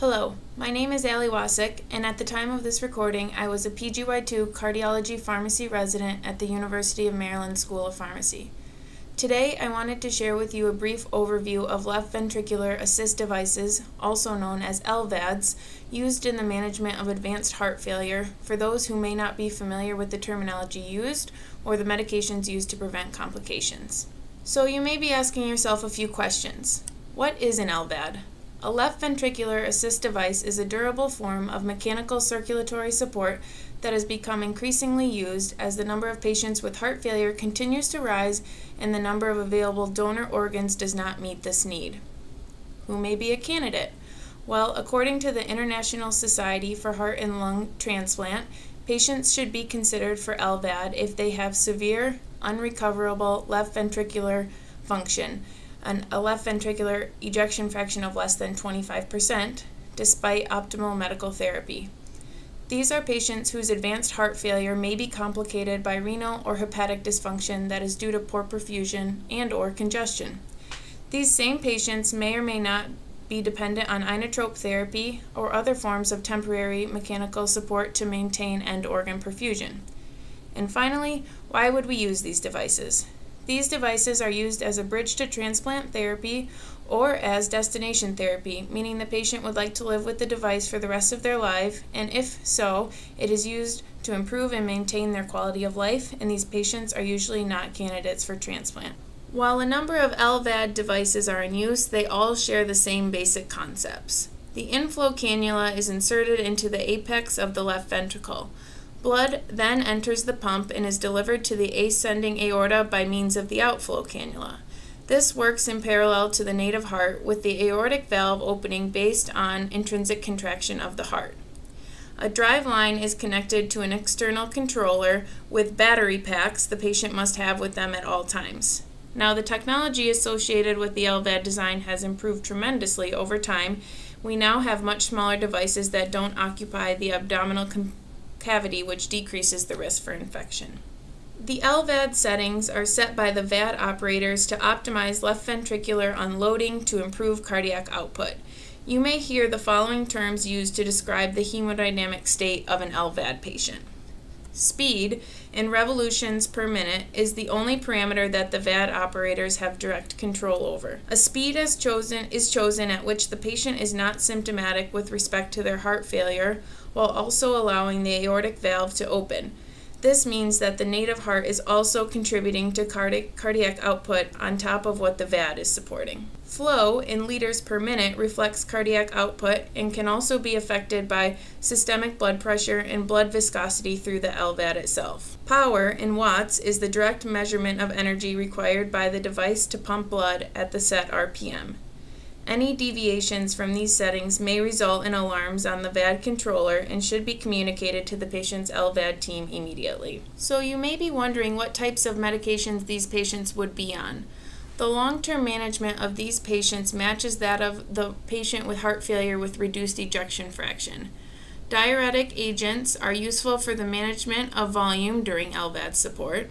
Hello, my name is Allie Wasik, and at the time of this recording, I was a PGY2 cardiology pharmacy resident at the University of Maryland School of Pharmacy. Today, I wanted to share with you a brief overview of left ventricular assist devices, also known as LVADs, used in the management of advanced heart failure for those who may not be familiar with the terminology used or the medications used to prevent complications. So, you may be asking yourself a few questions. What is an LVAD? A left ventricular assist device is a durable form of mechanical circulatory support that has become increasingly used as the number of patients with heart failure continues to rise and the number of available donor organs does not meet this need. Who may be a candidate? Well, according to the International Society for Heart and Lung Transplant, patients should be considered for LVAD if they have severe, unrecoverable left ventricular function an, a left ventricular ejection fraction of less than 25%, despite optimal medical therapy. These are patients whose advanced heart failure may be complicated by renal or hepatic dysfunction that is due to poor perfusion and or congestion. These same patients may or may not be dependent on inotrope therapy or other forms of temporary mechanical support to maintain end organ perfusion. And finally, why would we use these devices? These devices are used as a bridge to transplant therapy or as destination therapy, meaning the patient would like to live with the device for the rest of their life, and if so, it is used to improve and maintain their quality of life, and these patients are usually not candidates for transplant. While a number of LVAD devices are in use, they all share the same basic concepts. The inflow cannula is inserted into the apex of the left ventricle. Blood then enters the pump and is delivered to the ascending aorta by means of the outflow cannula. This works in parallel to the native heart with the aortic valve opening based on intrinsic contraction of the heart. A drive line is connected to an external controller with battery packs the patient must have with them at all times. Now, the technology associated with the LVAD design has improved tremendously over time. We now have much smaller devices that don't occupy the abdominal cavity, which decreases the risk for infection. The LVAD settings are set by the VAD operators to optimize left ventricular unloading to improve cardiac output. You may hear the following terms used to describe the hemodynamic state of an LVAD patient. Speed, in revolutions per minute, is the only parameter that the VAD operators have direct control over. A speed is chosen, is chosen at which the patient is not symptomatic with respect to their heart failure, while also allowing the aortic valve to open. This means that the native heart is also contributing to cardiac, cardiac output on top of what the VAD is supporting. Flow in liters per minute reflects cardiac output and can also be affected by systemic blood pressure and blood viscosity through the LVAD itself. Power in watts is the direct measurement of energy required by the device to pump blood at the set RPM. Any deviations from these settings may result in alarms on the VAD controller and should be communicated to the patient's LVAD team immediately. So you may be wondering what types of medications these patients would be on. The long-term management of these patients matches that of the patient with heart failure with reduced ejection fraction. Diuretic agents are useful for the management of volume during LVAD support.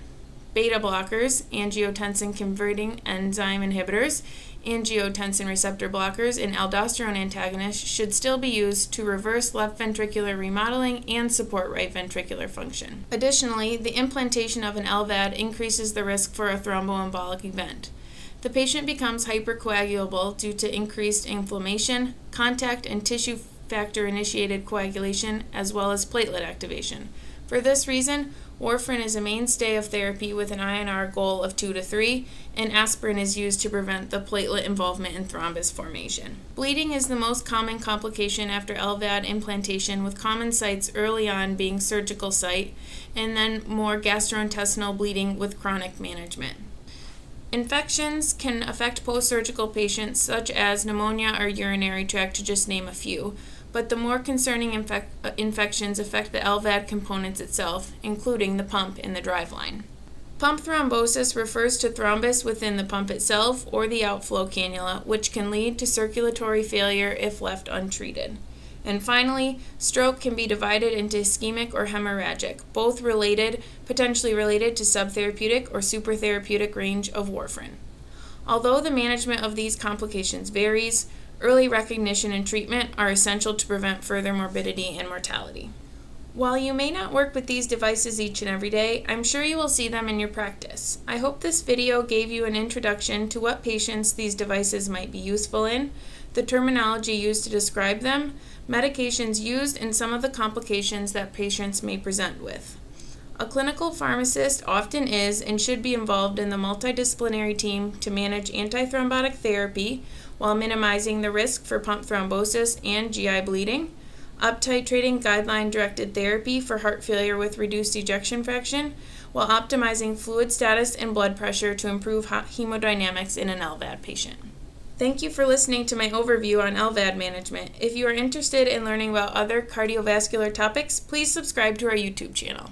Beta blockers, angiotensin converting enzyme inhibitors, angiotensin receptor blockers, and aldosterone antagonists should still be used to reverse left ventricular remodeling and support right ventricular function. Additionally, the implantation of an LVAD increases the risk for a thromboembolic event. The patient becomes hypercoagulable due to increased inflammation, contact and tissue factor initiated coagulation, as well as platelet activation. For this reason, warfarin is a mainstay of therapy with an INR goal of 2 to 3, and aspirin is used to prevent the platelet involvement in thrombus formation. Bleeding is the most common complication after LVAD implantation, with common sites early on being surgical site, and then more gastrointestinal bleeding with chronic management. Infections can affect post surgical patients, such as pneumonia or urinary tract, to just name a few but the more concerning infec- uh, infections affect the LVAD components itself, including the pump and the driveline. Pump thrombosis refers to thrombus within the pump itself or the outflow cannula, which can lead to circulatory failure if left untreated. And finally, stroke can be divided into ischemic or hemorrhagic, both related, potentially related to subtherapeutic or supertherapeutic range of warfarin. Although the management of these complications varies, early recognition and treatment are essential to prevent further morbidity and mortality. While you may not work with these devices each and every day, I'm sure you will see them in your practice. I hope this video gave you an introduction to what patients these devices might be useful in, the terminology used to describe them, medications used, and some of the complications that patients may present with. A clinical pharmacist often is and should be involved in the multidisciplinary team to manage antithrombotic therapy while minimizing the risk for pump thrombosis and GI bleeding uptitrating guideline directed therapy for heart failure with reduced ejection fraction, while optimizing fluid status and blood pressure to improve hemodynamics in an LVAD patient. Thank you for listening to my overview on LVAD management. If you are interested in learning about other cardiovascular topics, please subscribe to our YouTube channel.